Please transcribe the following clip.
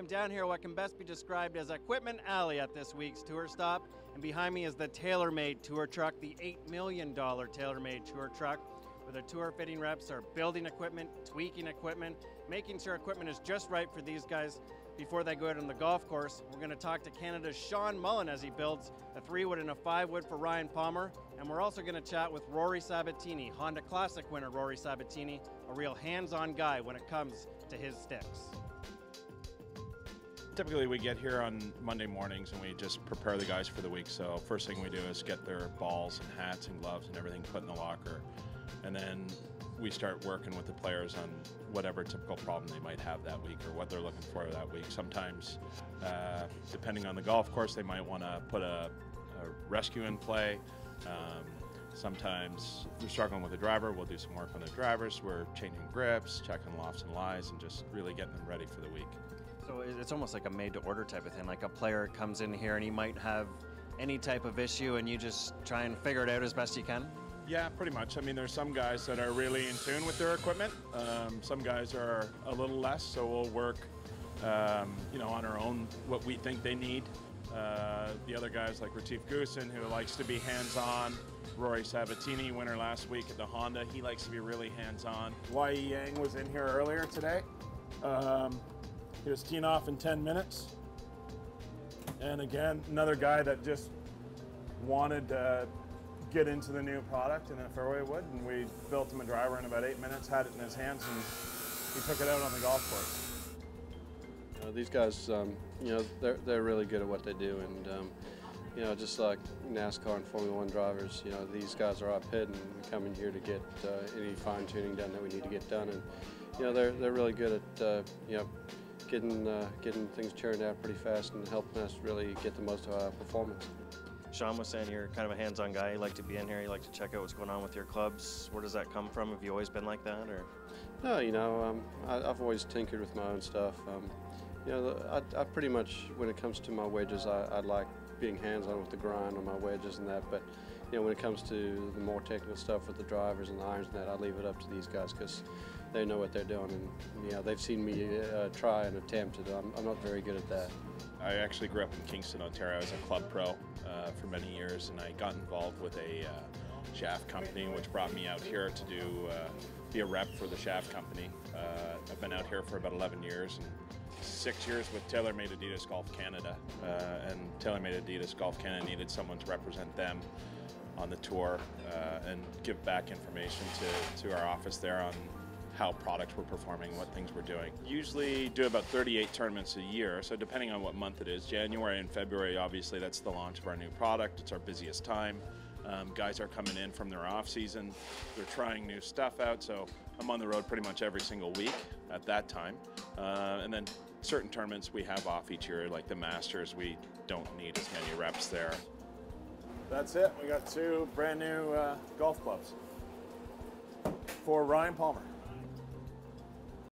I'm down here what can best be described as Equipment Alley at this week's tour stop, and behind me is the TaylorMade tour truck, the $8 million TaylorMade tour truck, where the tour fitting reps are building equipment, tweaking equipment, making sure equipment is just right for these guys before they go out on the golf course. We're going to talk to Canada's Sean Mullins as he builds a three wood and a five wood for Ryan Palmer, and we're also going to chat with Rory Sabbatini, Honda Classic winner Rory Sabbatini, a real hands on guy when it comes to his sticks. Typically, we get here on Monday mornings and we just prepare the guys for the week. So, first thing we do is get their balls and hats and gloves and everything put in the locker. And then we start working with the players on whatever typical problem they might have that week or what they're looking for that week. Sometimes, uh, depending on the golf course, they might want to put a, a, rescue in play. Um, sometimes we're struggling with a driver, we'll do some work on the drivers. We're changing grips, checking lofts and lies, and just really getting them ready for the week. So it's almost like a made to order type of thing. Like a player comes in here and he might have any type of issue, and you just try and figure it out as best you can. Yeah, pretty much. I mean, there's some guys that are really in tune with their equipment. Um, some guys are a little less, so we'll work, um, you know, on our own what we think they need. Uh, the other guys like Retief Goosen, who likes to be hands-on. Rory Sabbatini, winner last week at the Honda, he likes to be really hands-on. Wai Yang was in here earlier today. Um, he was teeing off in 10 minutes. And again, another guy that just wanted to get into the new product in a fairway wood, and we built him a driver in about eight minutes, had it in his hands, and he took it out on the golf course. You know, these guys, um, you know, they're, they're really good at what they do, and um, you know, just like NASCAR and Formula One drivers, you know, these guys are up pit and we come in here to get uh, any fine tuning done that we need to get done, and you know, they're they're really good at uh, you know getting uh, getting things churned out pretty fast and helping us really get the most of our performance. Sean was saying you're kind of a hands-on guy. You like to be in here. You like to check out what's going on with your clubs. Where does that come from? Have you always been like that, or? No, you know, um, I, have always tinkered with my own stuff. Um, you know, I, I, pretty much, when it comes to my wedges, I, I like being hands-on with the grind on my wedges and that. But you know, when it comes to the more technical stuff with the drivers and the irons and that, I leave it up to these guys because they know what they're doing, and you know, they've seen me uh, try and attempt it. I'm, I'm, not very good at that. I actually grew up in Kingston, Ontario. I was a club pro uh, for many years, and I got involved with a uh, shaft company, which brought me out here to do uh, be a rep for the shaft company. Uh, I've been out here for about 11 years, and six years with TaylorMade Adidas Golf Canada, uh, and TaylorMade Adidas Golf Canada needed someone to represent them on the tour uh, and give back information to, to our office there on how products were performing, what things we're doing. Usually do about 38 tournaments a year, so depending on what month it is, January and February, obviously that's the launch of our new product. It's our busiest time. Um, guys are coming in from their off season. They're trying new stuff out, so I'm on the road pretty much every single week at that time. Uh, and then certain tournaments we have off each year, like the Masters, we don't need as many reps there. That's it. We got two brand new uh, golf clubs for Ryan Palmer.